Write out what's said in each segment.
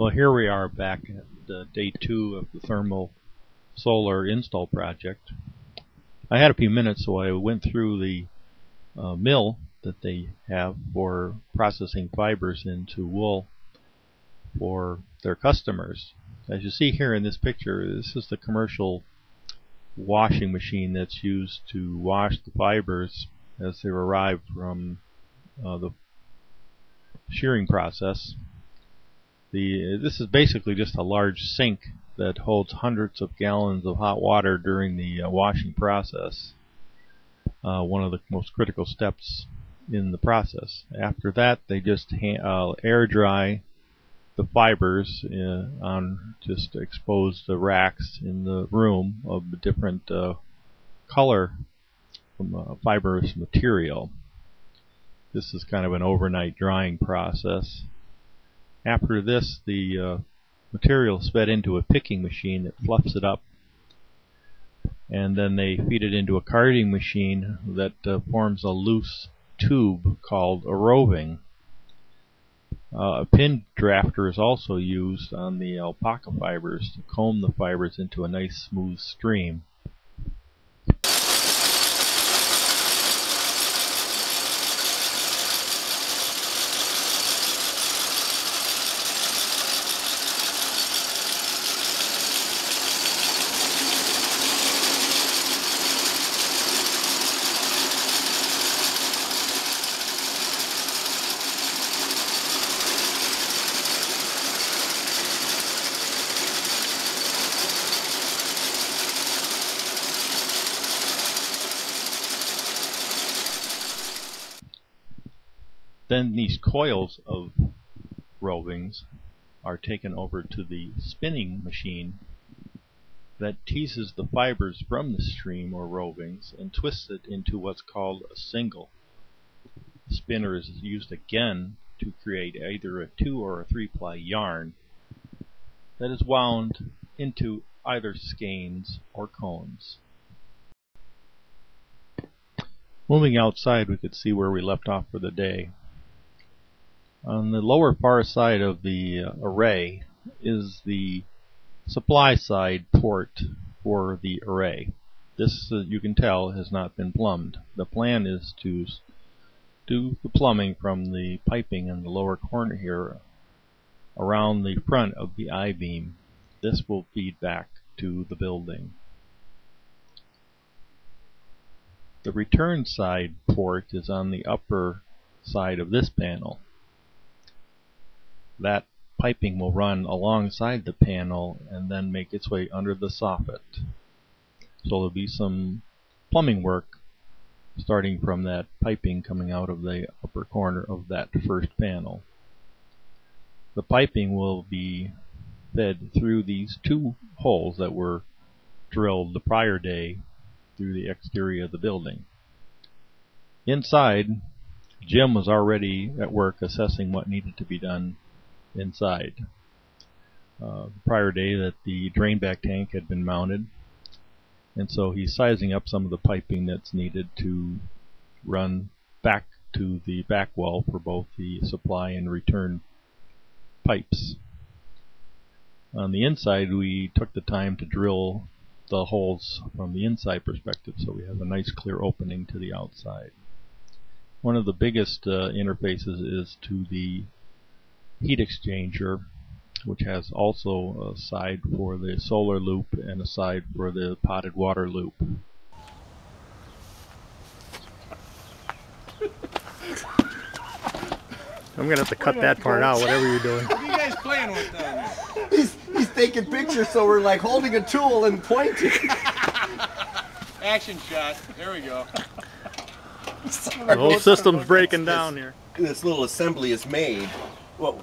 Well, here we are back at uh, day two of the thermal solar install project. I had a few minutes, so I went through the uh, mill that they have for processing fibers into wool for their customers. As you see here in this picture, this is the commercial washing machine that's used to wash the fibers as they arrive from uh, the shearing process. The this is basically just a large sink that holds hundreds of gallons of hot water during the uh, washing process. Uh, one of the most critical steps in the process. After that, they just uh, air dry the fibers uh, on just exposed racks in the room of different uh, color from uh, fibrous material. This is kind of an overnight drying process. After this, the uh, material is fed into a picking machine that fluffs it up and then they feed it into a carding machine that uh, forms a loose tube called a roving. Uh, a pin drafter is also used on the alpaca fibers to comb the fibers into a nice smooth stream. Then these coils of rovings are taken over to the spinning machine that teases the fibers from the stream or rovings and twists it into what's called a single. The spinner is used again to create either a two or a three ply yarn that is wound into either skeins or cones. Moving outside we could see where we left off for the day. On the lower far side of the uh, array is the supply side port for the array. This, uh, you can tell, has not been plumbed. The plan is to do the plumbing from the piping in the lower corner here around the front of the I-beam. This will feed back to the building. The return side port is on the upper side of this panel that piping will run alongside the panel and then make its way under the soffit. So there'll be some plumbing work starting from that piping coming out of the upper corner of that first panel. The piping will be fed through these two holes that were drilled the prior day through the exterior of the building. Inside, Jim was already at work assessing what needed to be done inside. Uh, prior day that the drain back tank had been mounted and so he's sizing up some of the piping that's needed to run back to the back wall for both the supply and return pipes. On the inside we took the time to drill the holes from the inside perspective so we have a nice clear opening to the outside. One of the biggest uh, interfaces is to the heat exchanger which has also a side for the solar loop and a side for the potted water loop. I'm gonna have to cut that part out, whatever you're doing. What are you guys playing with down He's, he's taking pictures, so we're like holding a tool and pointing. Action shot. There we go. The whole system's breaking down here. This little assembly is made. Well,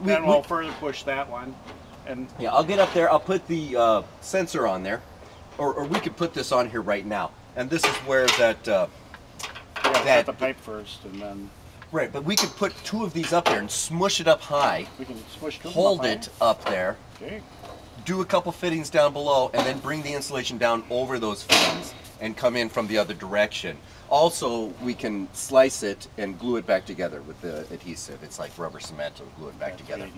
we, then we- we'll further push that one. And yeah, I'll get up there. I'll put the uh, sensor on there, or, or we could put this on here right now. And this is where that. Uh, we gotta That- the pipe first, and then right, but we could put two of these up there and smush it up high, we can switch to hold it up there, Okay. do a couple fittings down below, and then bring the insulation down over those fittings and come in from the other direction. Also, we can slice it and glue it back together with the adhesive. It's like rubber cement, and glue it back That's together.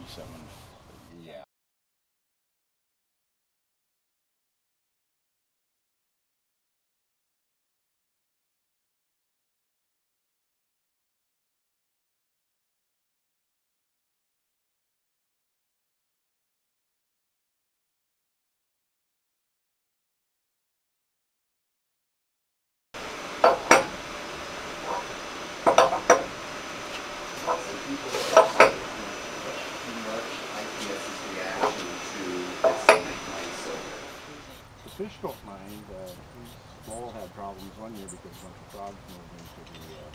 fish don't mind. Uh, Lowell had problems one year because a bunch of frogs moved into the uh,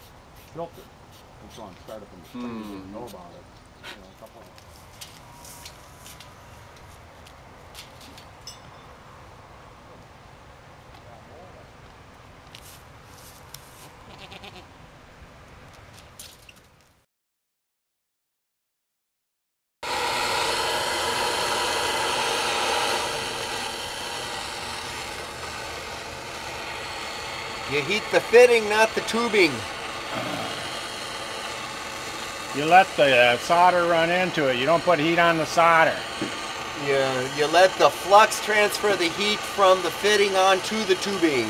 filter. so on startup in the spring, mm. didn't know about it. You know, a couple of You heat the fitting, not the tubing. You let the uh, solder run into it. You don't put heat on the solder. You, you let the flux transfer the heat from the fitting onto the tubing.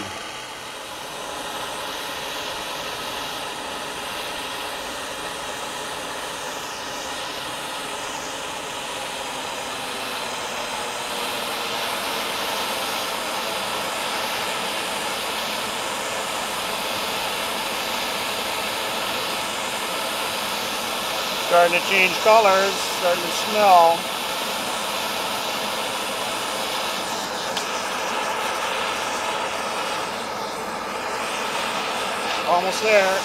Starting to change colors, starting to smell. Almost there.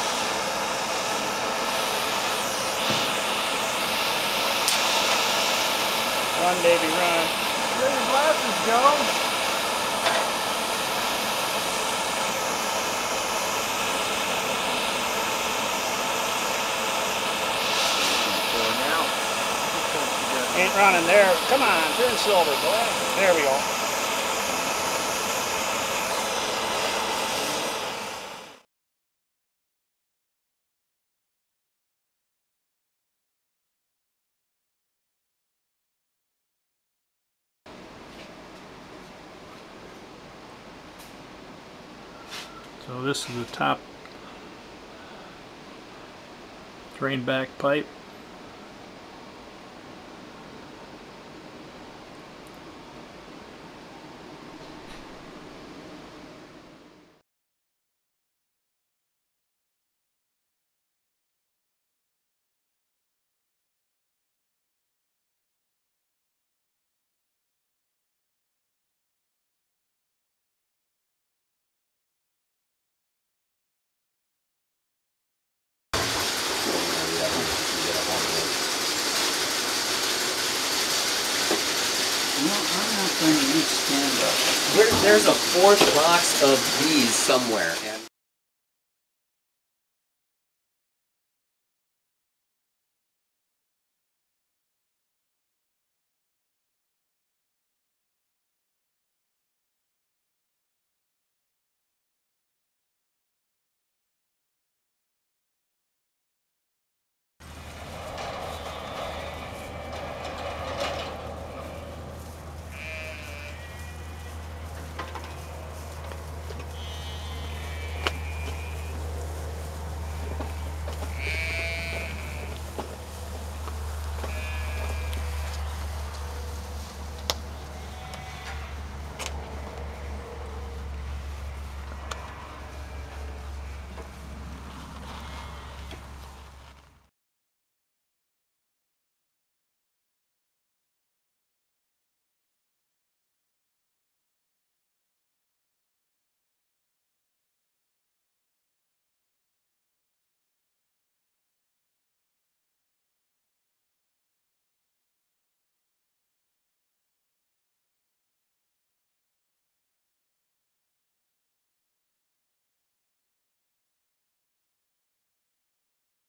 Run, baby, run. Get your glasses, Joe. Ain't running there. Come on, turn silver, boy. There we go. So this is the top drain back pipe. There's a fourth box of these somewhere. And